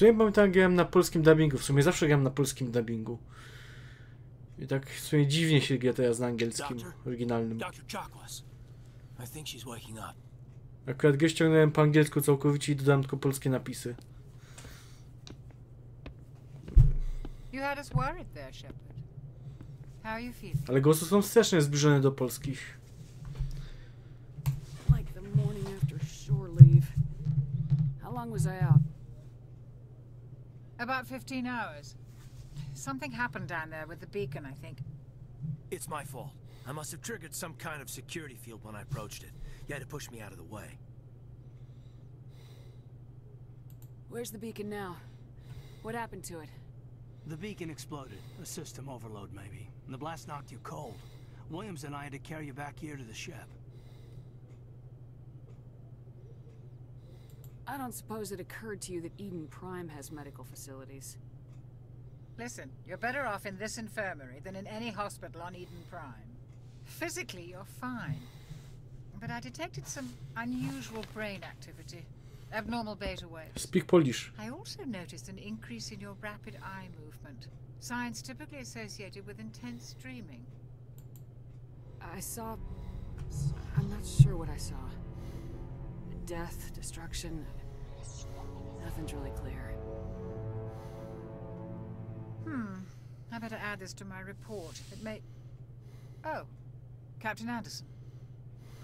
sumie pamiętam, grałem na polskim dubbingu. W sumie zawsze grałem na polskim dubbingu. I tak w sumie dziwnie się gra teraz na angielskim, oryginalnym. Akurat grę ściągnąłem po angielsku całkowicie i dodałem tylko polskie napisy. Ale głosy są strasznie zbliżone do polskich. Like the morning after shore leave. How long was I out? About 15 hours. Something happened down there with the beacon, I think. It's my fault. I must have triggered some kind of security field when I approached it. You had to push me out of the way. Where's the beacon now? What happened to it? The beacon exploded. A system overload, maybe. And the blast knocked you cold. Williams and I had to carry you back here to the ship. I don't suppose it occurred to you that Eden Prime has medical facilities. Listen, you're better off in this infirmary than in any hospital on Eden Prime. Physically, you're fine. But I detected some unusual brain activity. Abnormal beta waves. Speak Polish. I also noticed an increase in your rapid eye movement. Signs typically associated with intense dreaming. I saw. I'm not sure what I saw. Death, destruction. Nothing's really clear. Hmm. I better add this to my report. It may. Oh, Captain Anderson.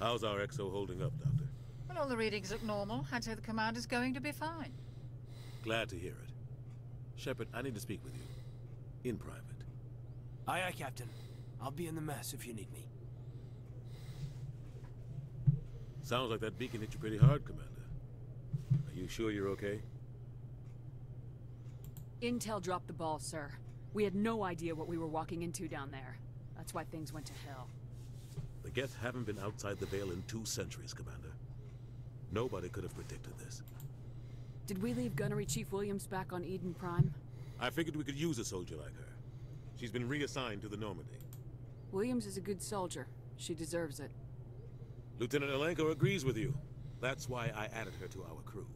How's our exo holding up, Doctor? Well, all the readings look normal. I'd say the commander's going to be fine. Glad to hear it. Shepard, I need to speak with you. In private. Aye, aye, Captain. I'll be in the mess if you need me. Sounds like that beacon hit you pretty hard, Commander. Are you sure you're okay? Intel dropped the ball, sir. We had no idea what we were walking into down there. That's why things went to hell. The Geth haven't been outside the Veil in two centuries, Commander. Nobody could have predicted this. Did we leave Gunnery Chief Williams back on Eden Prime? I figured we could use a soldier like her. She's been reassigned to the Normandy. Williams is a good soldier. She deserves it. Lieutenant Alenko agrees with you. That's why I added her to our crew.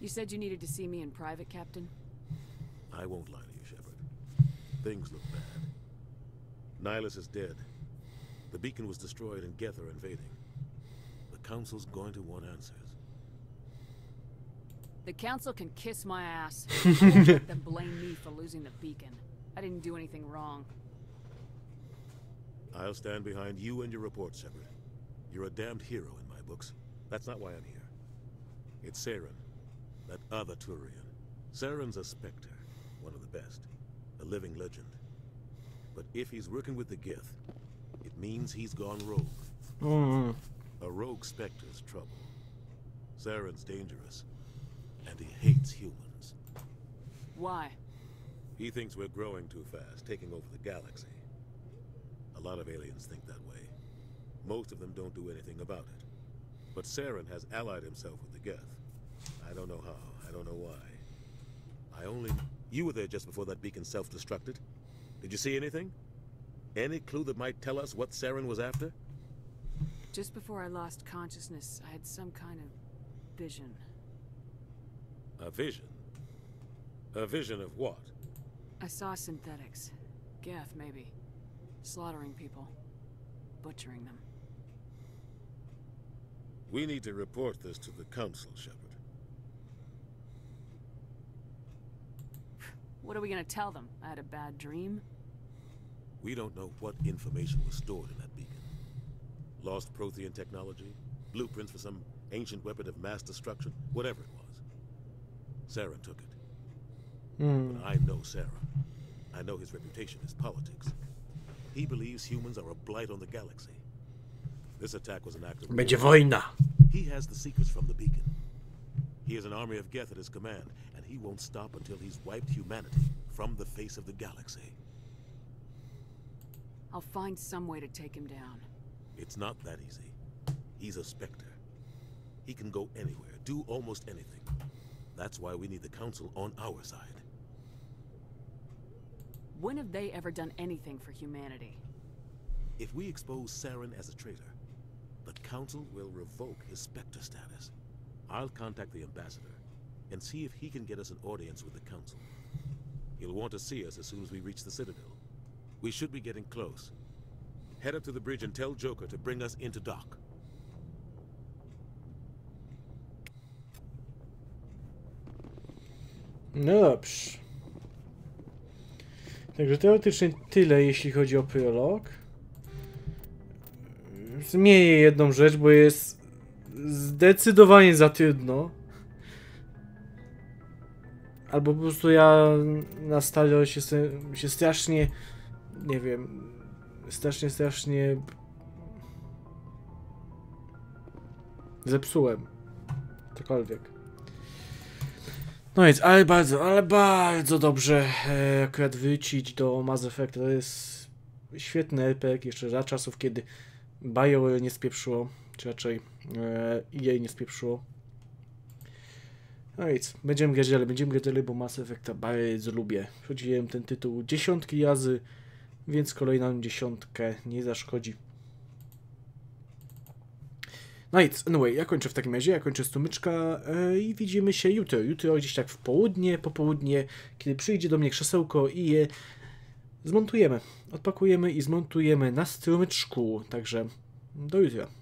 You said you needed to see me in private, Captain? I won't lie to you, Shepard. Things look bad. Nihilus is dead. The beacon was destroyed and Geth are invading. The Council's going to want answers. The Council can kiss my ass. <laughs> Don't let them blame me for losing the beacon. I didn't do anything wrong. I'll stand behind you and your report, Shepard. You're a damned hero in my books. That's not why I'm here. It's Saren, that other Turian. Saren's a Spectre, one of the best, a living legend. But if he's working with the Gith, it means he's gone rogue. Mm. A rogue Spectre's trouble. Saren's dangerous, and he hates humans. Why? He thinks we're growing too fast, taking over the galaxy. A lot of aliens think that way. Most of them don't do anything about it. But Saren has allied himself with the Geth. I don't know how, I don't know why. I only... You were there just before that beacon self-destructed. Did you see anything? Any clue that might tell us what Saren was after? Just before I lost consciousness, I had some kind of vision. A vision? A vision of what? I saw synthetics. Geth, maybe. Slaughtering people. Butchering them. We need to report this to the Council, Shepard. What are we gonna tell them? I had a bad dream? We don't know what information was stored in that beacon. Lost Prothean technology? Blueprints for some ancient weapon of mass destruction? Whatever it was. Saren took it. Hmm. But I know Sarah. I know his reputation is politics. He believes humans are a blight on the galaxy. This attack was an act of... Będzie wojna. He has the secrets from the beacon. He has an army of Geth at his command, and he won't stop until he's wiped humanity from the face of the galaxy. I'll find some way to take him down. It's not that easy. He's a Spectre. He can go anywhere, do almost anything. That's why we need the Council on our side. When have they ever done anything for humanity? If we expose Saren as a traitor, the Council will revoke his Spectre status. I'll contact the Ambassador. and see if he can get us an audience with the Council. He'll want to see us as soon as we reach the Citadel. We should be getting close. Head up to the bridge and tell Joker to bring us into dock. No dobrze. Także teoretycznie tyle, jeśli chodzi o prolog. Zmienię jedną rzecz, bo jest zdecydowanie za trudno. Albo po prostu ja na starość jestem, się strasznie, nie wiem, strasznie, strasznie zepsułem. Cokolwiek. No więc, ale bardzo, ale bardzo dobrze e, akurat wrócić do Mass Effect. To jest świetny RPG jeszcze za czasów, kiedy BioWare nie spieprzyło, czy raczej e, EA nie spieprzyło. No więc, będziemy grać dalej, będziemy grać dalej, bo Mass Effecta bardzo lubię. Chodziłem ten tytuł dziesiątki razy, więc kolejną dziesiątkę nie zaszkodzi. No nic, anyway, ja kończę w takim razie, ja kończę strumyczka e, i widzimy się jutro. Jutro gdzieś tak w południe, popołudnie, kiedy przyjdzie do mnie krzesełko i je zmontujemy. Odpakujemy i zmontujemy na strumyczku, także do jutra.